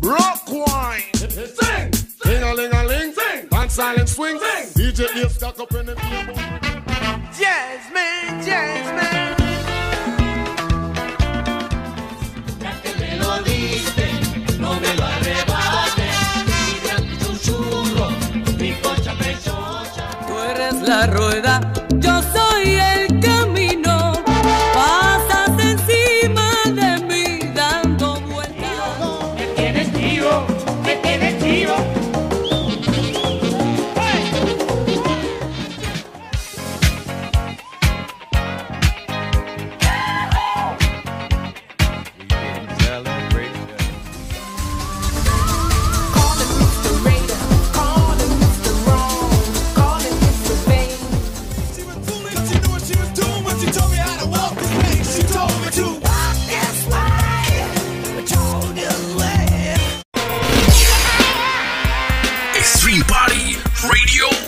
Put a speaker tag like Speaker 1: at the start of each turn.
Speaker 1: Rock wine. Sing. Sing a ling a ling. Sing. Dance silent swing. Sing. DJ Dave stuck up in the
Speaker 2: Jasmine, Jasmine.
Speaker 3: Ya que me lo diste, no me lo arrebates. Mi gran chuchurro, mi cocha pechocha.
Speaker 4: Tú eres la rueda,
Speaker 5: Dream Party Radio